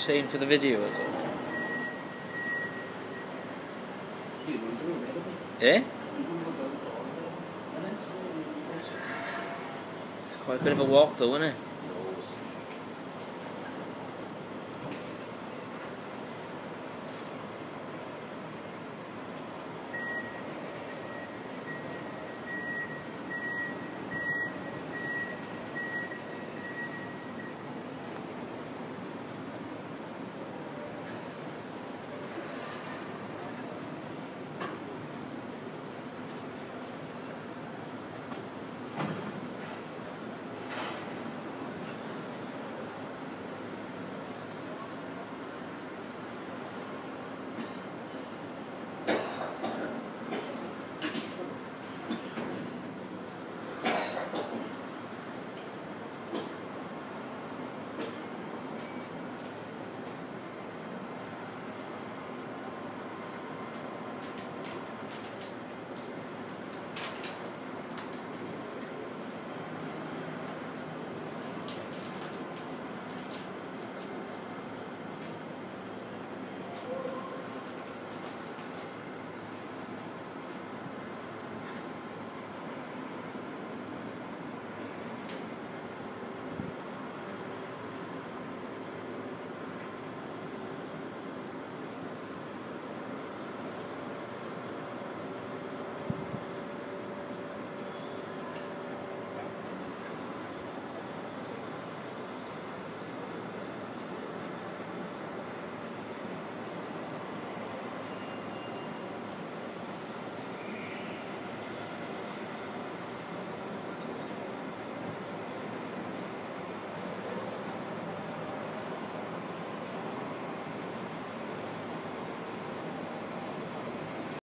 scene for the video, as well. Eh? It's quite a bit of a walk though, isn't it?